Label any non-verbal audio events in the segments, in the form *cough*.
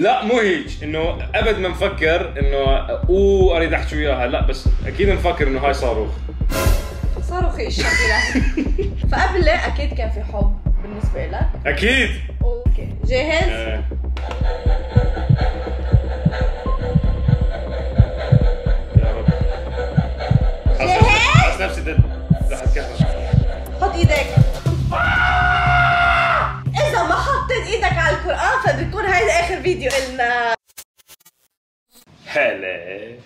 لا مو هيك إنه أبد ما مفكر إنه اوه أريد أحكي وياها لا بس أكيد مفكر إنه هاي صاروخ. صاروخي الشكلة *laughs* فقبل أكيد كان في حب بالنسبة لك أكيد. أوكي. جاهز؟ آه. يا رب. جاهز؟ نفسي حط إيدك. القرآن فبيكون هيدا اخر فيديو إلنا. هلا.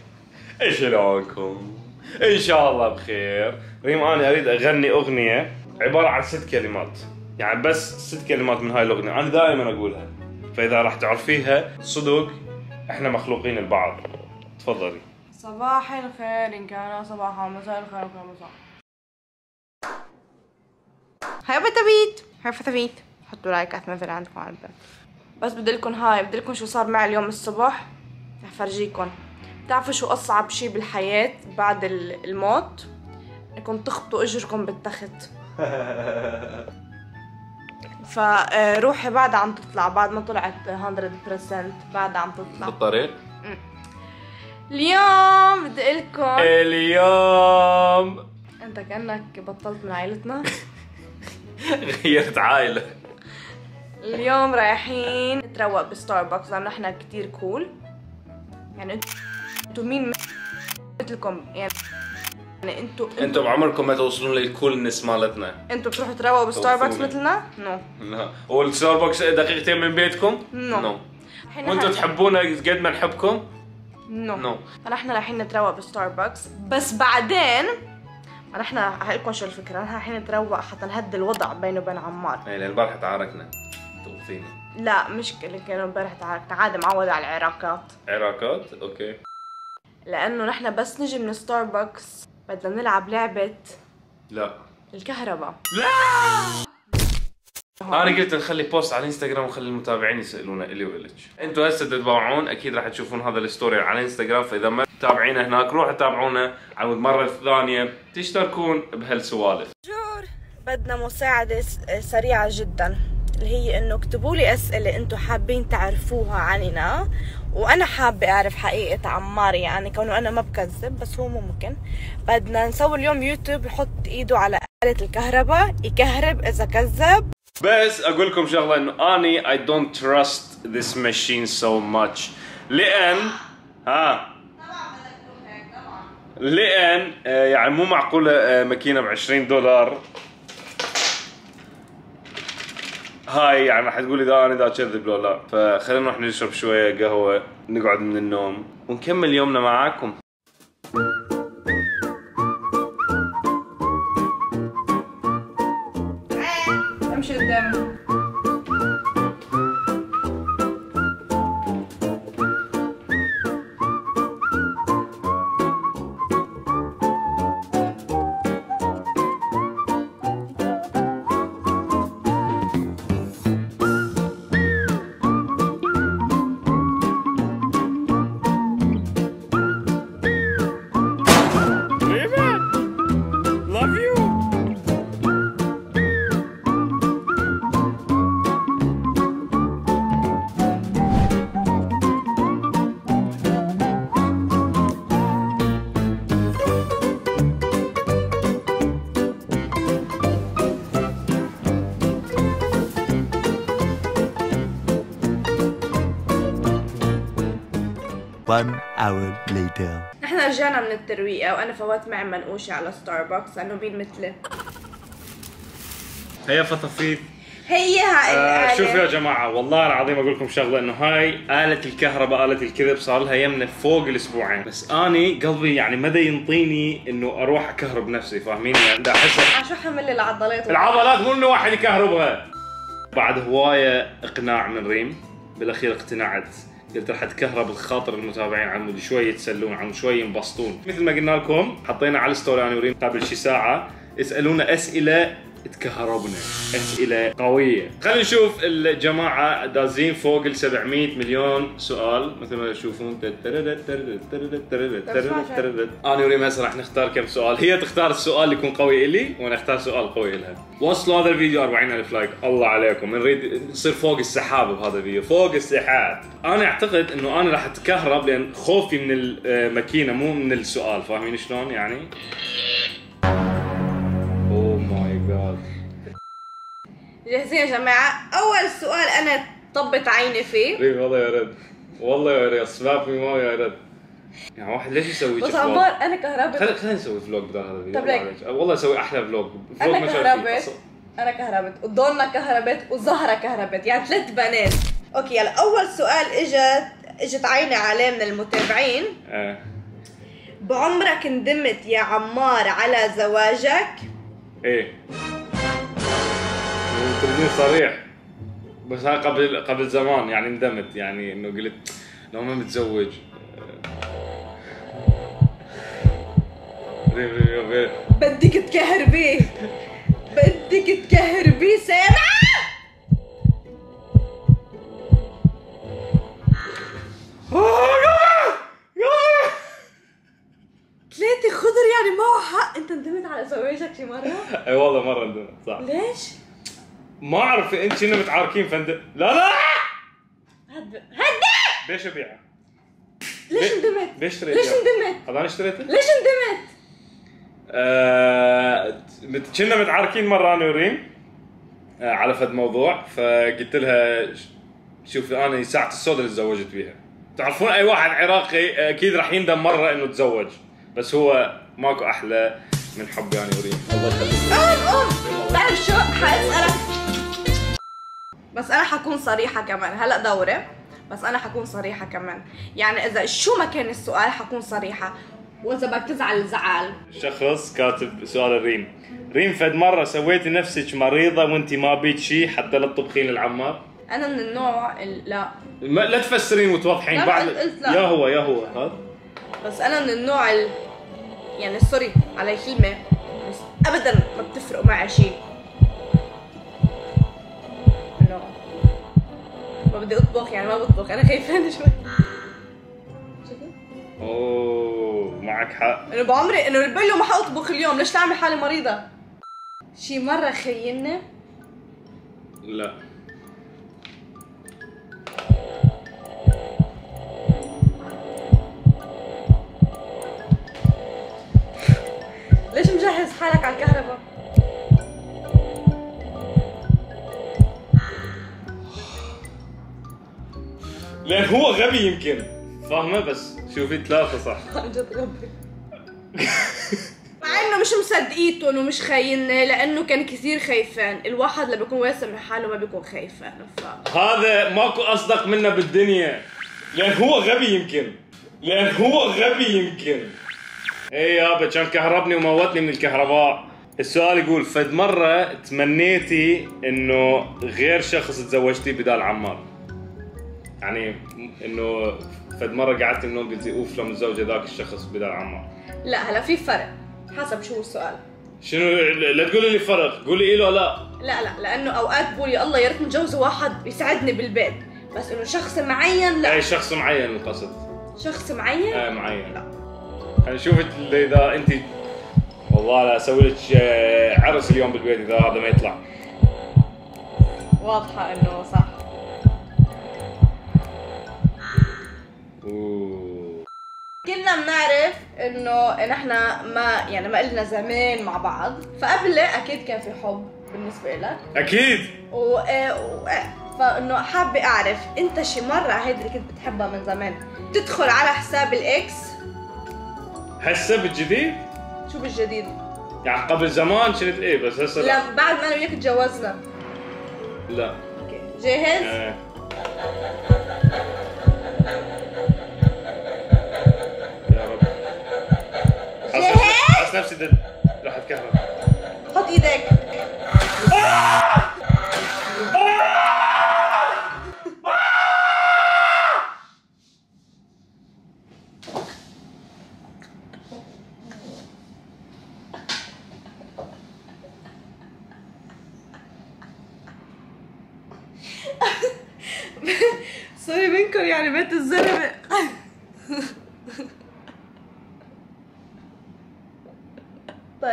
شلونكم؟ إن شاء الله بخير. ريم أنا أريد أغني أغنية عبارة عن ست كلمات. يعني بس ست كلمات من هاي الأغنية. أنا دائما أقولها. فإذا راح تعرفيها صدق إحنا مخلوقين البعض. تفضلي. صباح الخير إن كان صباحا مساء الخير ان كان مساء. هاي بتبيت هاي بتبيت حطوا لايكات مثل عندكم على الباب بس بدي لكم هاي بدي لكم شو صار معي اليوم الصبح. رح فرجيكم. بتعرفوا شو أصعب شي بالحياة بعد ال- الموت؟ إنكم تخبطوا أجركم بالتخت. *laughs* فروحي بعد عم تطلع بعد ما طلعت 100% بعد عم تطلع. بالطريق؟ اليوم بدي أقول لكم. اليوم. أنت كأنك بطلت من عائلتنا. *laughs* غيرت عائلة. اليوم رايحين نتروق بستاربكس لأنه إحنا كتير cool يعني أنتوا أنتوا مين مثلكم يعني يعني أنتوا أنتم بعمركم ما توصلون لل coolness مالتنا أنتوا بتروحوا تروقوا بستاربكس. مثلنا؟ no لا والستاربكس دقيقتين من بيتكم؟ no. no نحن- تحبونا قد ما نحبكم؟ no no. فنحن رايحين نتروق بستاربكس بس بعدين نحن هقول شو الفكرة نحن رايحين نتروق حتى نهدي الوضع بينه وبين عمار اي لأن البارحة تعاركنا توقفيني لا مشكله كانوا امبارح تعاركنا عادي معود على العراقات. عراقات؟ okay. لأنه نحن بس نجي من ستاربكس بدنا نلعب لعبة لا. الكهرباء. أنا قلت نخلي post على الانستغرام ونخلي المتابعين يسألونا إلي وإلك. أنتم هسه تتابعون؟ أكيد راح تشوفون هذا الستوري على الانستغرام فإذا ما متابعينا هناك روحوا تابعونا على المره الثانية تشتركون بهالسوالف. بدنا مساعدة س- سريعة جدا. اللي هي إنه اكتبوا لي أسئلة أنتم حابين تعرفوها عننا وأنا حابة أعرف حقيقة عمار يعني كونه أنا ما بكذب بس هو ممكن. بدنا نسوي اليوم يوتيوب يحط إيده على آلة الكهرباء يكهرب إذا كذب. بس أقول لكم شغلة إنه أني I don't trust this machine so much. لأن ها؟ لأن آه، يعني مو معقولة آه، ماكينة ب 20 دولار. هاي يعني راح تقول اذا أنا اذا اكذب لو لا. فخلينا نروح نشرب شوية قهوة نقعد من النوم ونكمل يومنا معاكم. One hour later. نحن رجعنا من الترويقة وأنا فوت معي منقوشة على ستاربكس لأنه مين مثلي. هيا فطفيت هي هاي آه الآلة. شوفوا يا جماعة والله العظيم أقول لكم شغلة إنه هاي آلة الكهرباء آلة الكذب صار لها يمنا فوق الأسبوعين. بس أني قلبي يعني مدى ينطيني إنه أروح أكهرب نفسي فاهمين؟ يعني أحس عشان حمل العضلات. العضلات مو إنه واحد يكهربها. بعد هواية إقناع من ريم بالأخير اقتنعت قلت راح أتكهرب الخاطر المتابعين مود شوي يتسلون عن شوي ينبسطون. مثل ما قلنا لكم حطينا على ال story أنا وريم قبل شي ساعة. اسألونا أسئلة تكهربنا اسئله قويه خلينا نشوف الجماعه دازين فوق ال 700 مليون سؤال مثل ما تشوفون أنا وريم هسه راح نختار كم سؤال هي تختار السؤال اللي يكون قوي الي وأنا اختار سؤال قوي لها وصلوا هذا الفيديو 40000 like الله عليكم نريد نصير فوق السحاب بهذا الفيديو فوق السحاب أنا اعتقد انه أنا راح اتكهرب لأن خوفي من الماكينه مو من السؤال فاهمين شلون يعني جاهزين يا جماعة؟ أول سؤال أنا طبت عيني فيه. ريم والله يا رد والله يا ريت سباب في مو يا رد يعني واحد ليش يسوي بس عمار vlog؟ أنا كهربت خلينا خلينا نسوي vlog بدل هذا الفيديو طب ليك؟ والله أسوي أحلى vlog vlog أنا مشاركين. كهربت. أنا كهربت. ودونا كهربت وزهرة كهربت. يعني ثلاث بنات. okay يلا. أول سؤال إجت إجت عيني عليه من المتابعين. آه. بعمرك ندمت يا عمار على زواجك؟ إيه. تريدين صريح بس هاي قبل قبل زمان يعني ندمت يعني إنه قلت لو ما متزوج ريم ريم ريم بدك تكهربيه بدك تكهربيه سامعة؟ ثلاثة خضر يعني معه حق أنت ندمت على زواجك شي مرة؟ إي والله مرة ندمت صح ليش؟ ما أعرف إنت كنا متعاركين فند لا لا هد هد ليش ابيعها؟ ليش ليه- ندمت؟ ليش اشتريت ليش إياها؟ ندمت؟ هذا أنا اشتريته؟ ليش ندمت؟ آه، كنا متعاركين مرة أنا وريم آه، على فد موضوع فقلت لها شوفي أنا ساعة السوداء اللي تزوجت بيها تعرفون أي واحد عراقي أكيد راح يندم مرة إنه تزوج بس هو ماكو أحلى من حبي أنا وريم الله يخليك تعرف شو حأسألك بس أنا حكون صريحة كمان. هلا دورة بس أنا حكون صريحة كمان. يعني إذا شو ما كان السؤال حكون صريحة. وإذا بدك تزعل زعل. شخص كاتب سؤال الريم. ريم فد مرة سويتي نفسك مريضة وأنت ما بيك شيء حتى لا تطبخين العمار أنا من النوع ال- لا. ما لا تفسرين وتوضحين بعد. يا هو يا هو. هذا بس أنا من النوع ال... يعني سوري على كلمة. بس ابدا ما بتفرق معي شيء انه ما بدي أطبخ يعني ما بطبخ أنا خايفانة شوي. أوه معك حق. انه بعمري انه بقول له ما حأطبخ اليوم ليش تعمل حالي مريضة؟ شي مرة خيني لا. ليش مجهز حالك على الكهرباء؟ هو غبي يمكن. فاهمة؟ بس شوفي ثلاثة صح. *laughs* عن جد غبي. مع إنه مش مصدقيته انه مش لأنه كان كثير خايفان. الواحد لما بيكون واثق من حاله ما بيكون خايفان. ف هذا ماكو أصدق منه بالدنيا. لأن هو غبي يمكن. لأن هو غبي يمكن. اي يابا كان كهربني وموتني من الكهرباء. السؤال يقول فد مرة تمنيتي إنه غير شخص تزوجتي بدال عمار؟ يعني إنه فد مرة قعدت من النوم قلتي أوف لو متزوجة ذاك الشخص بدال عمار لا هلا في فرق. حسب شو السؤال. شنو لا تقولي لي فرق قولي لو لا. لا لا لأنه أوقات بقول يا الله يا ريت متجوزه واحد يساعدني بالبيت. بس إنه شخص معين لا. أي شخص معين القصد؟ شخص معين؟ إيه معين. لا. خلينا نشوف إذا انت والله لا أسوي لك آه، عرس اليوم بالبيت إذا هذا ما يطلع. واضحة إنه صح. أوه. كلنا بنعرف إنه نحن ما يعني ما قلنا زمان مع بعض. فقبل أكيد كان في حب بالنسبة لك. أكيد. و... و... آه، فإنه حابة أعرف أنت شي مرة هيدي اللي كنت بتحبها من زمان. تدخل على حساب ال ex. هسه بالجديد شو بالجديد؟ يعني قبل زمان كنت إيه بس هسه لا. لا بعد ما أنا وياك تجوزنا. لا. okay. جاهز؟ آه. بس نفسي دد راح أتكهرب. حط إيدك *laughs* سوري منكم يعني بنت الزلمة.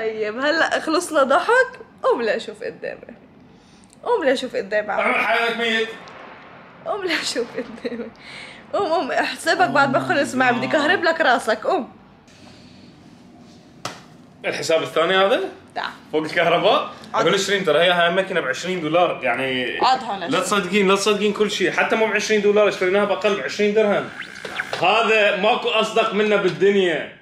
طيب هلأ خلصنا ضحك قوم لا أشوف قدامي قوم لا أشوف قدامي أعمل حالك ميت قوم لا أشوف قدامي قوم قوم احسبك بعد ما خلص معي بدي كهرب لك راسك قوم. الحساب الثاني هذا؟ تعال فوق الكهرباء. أقول شيرين ترى هي هاي الماكينه ب 20 دولار يعني عاد لا. تصدقين لا تصدقين كل شيء. حتى مو ب 20 دولار اشتريناها بأقل ب 20 درهم. هذا ماكو أصدق منه بالدنيا.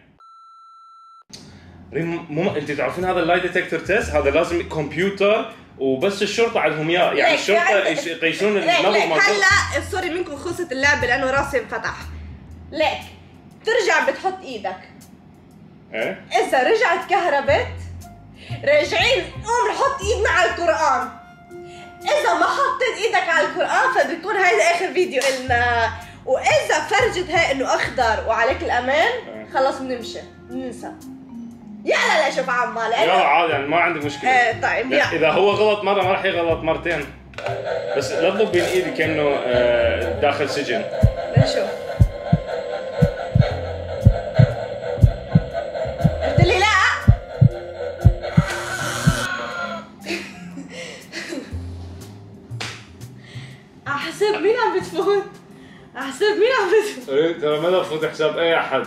ريم مو انت تعرفين هذا ال lie detector test هذا لازم كمبيوتر وبس الشرطة عندهم إياه. يعني ليك، الشرطة يقيسون النبض مال هلا sorry منكم خلصت اللعبة لأنه راسي انفتح. ليك ترجع بتحط إيدك. إيه؟ إذا رجعت كهربت راجعين قوم نحط ايدنا على القرآن. إذا ما حطيت إيدك على القرآن فبيكون هيدا آخر فيديو إلنا. وإذا فرجت هي إنه أخضر وعليك الأمان خلص بنمشي. بننسى. يلا لا شوف عمال يلا عادي يعني ما عندي مشكلة. إيه طيب يلا. إذا هو غلط مرة ما راح يغلط مرتين. بس لا تضرب بين ايدي كأنه آه، داخل سجن. نشوف قلت لي لا. أحسب مين عم بتفوت؟ أحسب مين عم بتفوت؟ إيه، ترى ما تفوت حساب أي أحد.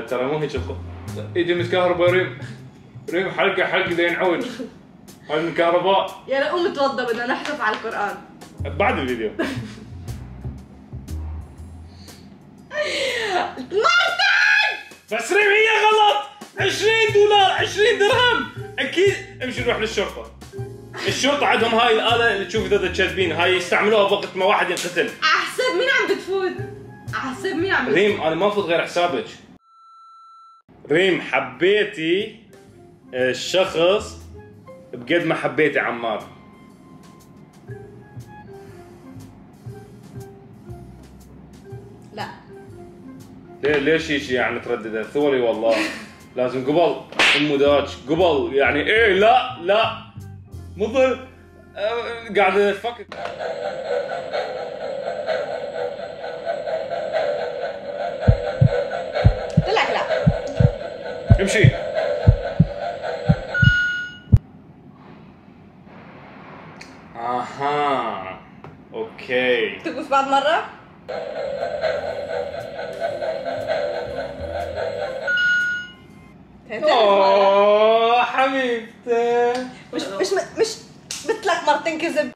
ترى مو هيك. ايدي متكهرباء ريم. ريم حلقة حلقة دين عوج هاي من الكهرباء يلا قوم توضى بدنا نحذف على القرآن. بعد الفيديو. بس ريم هي غلط. 20 دولار 20 درهم. أكيد امشي نروح للشرطة. الشرطة عندهم هاي الآلة اللي تشوف إذا تشذبين هاي يستعملوها بوقت ما واحد ينقتل. أحسب مين عم بتفوت. أحسب مين عم بتفوت ريم أنا ما افوت غير حسابك. ريم حبيتي الشخص بقد ما حبيتي عمار. لا. ليه ليش هيك يعني ترددت ثوري والله. *laughs* لازم قبل ام داج قبل. يعني إيه لا لا. مو ظل آه، قاعد أفكر امشي. أها أوكي. تقف بعد مرة؟ أوه حبيبتي. مش مش مش مثلك مرتين كذب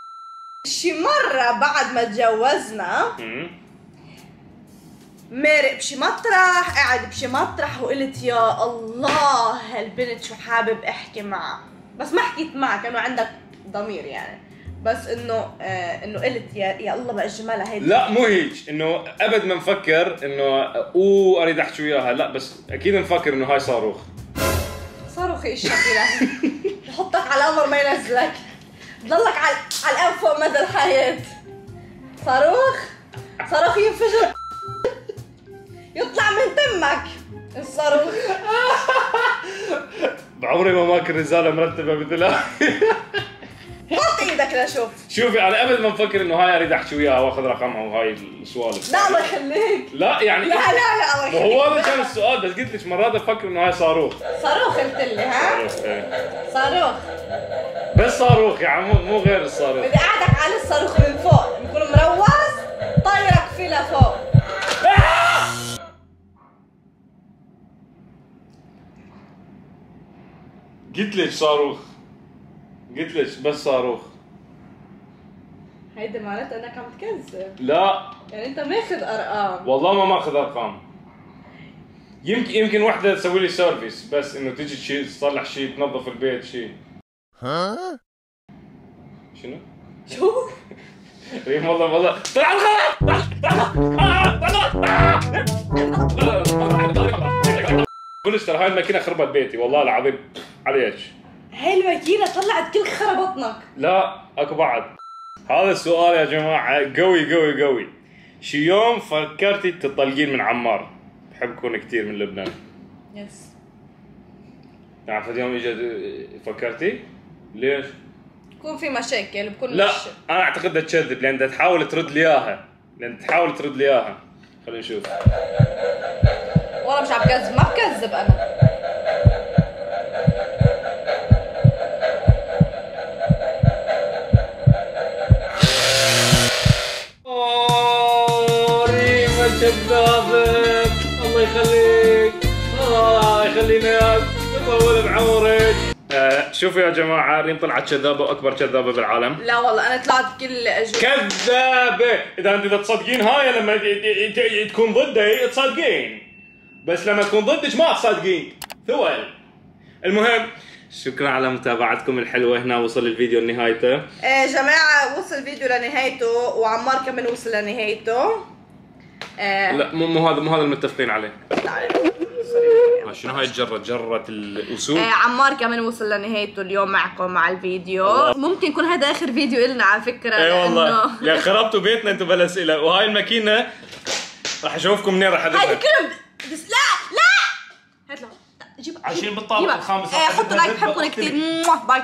شي مرة بعد ما تجوزنا. مارق بشي مطرح قاعد بشي مطرح وقلت يا الله هالبنت شو حابب أحكي معها. بس ما حكيت معها كانوا عندك ضمير يعني. بس إنه آه إنه قلت يا يا الله بقى جمالها هيدي لا مو هيك. إنه أبد ما نفكر إنه اوه أريد أحكي وياها لا بس أكيد نفكر إنه هاي صاروخ. صاروخي الشكلة بحطك على القمر ما ينزلك. ضلك على على الأنف فوق مدى الحياة. صاروخ؟ صاروخ ينفجر. يطلع من تمك. الصاروخ *laughs* بعمري ما ماكل رساله مرتبة مثلها *laughs* حط إيدك لشوف شوفي أنا أبد ما مفكر إنه هاي أريد احكي وياها وأخذ رقمها وهاي السوالف. لا الله يخليك. لا يعني لا لا لا الله ما هو هذا يخليك. كان السؤال بس قلت لك مرات أفكر إنه هاي صاروخ. صاروخ قلت لي ها؟ صاروخ إيه. صاروخ. بس صاروخ يا عم مو- غير الصاروخ. بدي اقعدك على الصاروخ من فوق بيكون مروس طيرك فيه لفوق. قلت لك صاروخ قلت لك بس صاروخ هيدا معناتها انك عم تكذب لا يعني انت ماخذ ارقام والله ما ماخذ ارقام يمكن يمكن وحده تسوي لي سيرفيس بس انه تجي شيء تصلح شيء تنظف البيت شيء Huh? شنو؟ شو ريم والله والله طلع الغلط كلش ترى هاي الماكينة خربت بيتي والله العظيم. عليك. هاي الماكينة طلعت كل خربطنك لا أكو بعد هذا السؤال يا جماعة قوي قوي قوي. شي يوم فكرتي تطلقين من عمار؟ بحبكم كثير من لبنان. يس يعني في يوم اجى فكرتي؟ ليش؟ يكون في مشاكل بكون لا مش أنا أعتقد تكذب لأن تحاول ترد لي إياها. لأن تحاول ترد لي إياها. خلينا نشوف. والله مش عم بكذب ما بكذب أنا. كذابة الله يخليك الله يخلينا ويطول بعمرك آه شوفوا يا جماعة ريم طلعت كذابة وأكبر كذابة بالعالم. لا والله أنا طلعت كل أجو... كذابة! إذا أنت إذا تصدقين هاي لما تكون ضدي تصدقين. بس لما تكون ضدك ما تصدقين. ثول المهم شكرا على متابعتكم الحلوة هنا وصل الفيديو لنهايته. آه جماعة وصل الفيديو لنهايته وعمار كمان وصل لنهايته. آه لا مو مو هذا مو هذا المتفقين عليه. sorry. شنو هاي الجرة؟ جرة الأسود آه عمار كمان وصل لنهايته اليوم معكم مع الفيديو. ممكن يكون هذا آخر فيديو إلنا على فكرة اي والله. يا خربتوا بيتنا أنتم بالاسئله وهاي الماكينة راح أشوفكم منين راح هاي ادزها كلهم بس لا لا! هات له. جيب عايشين بالطابق. الخامس. آه حطوا أدزها like بحبكم. كثير bye.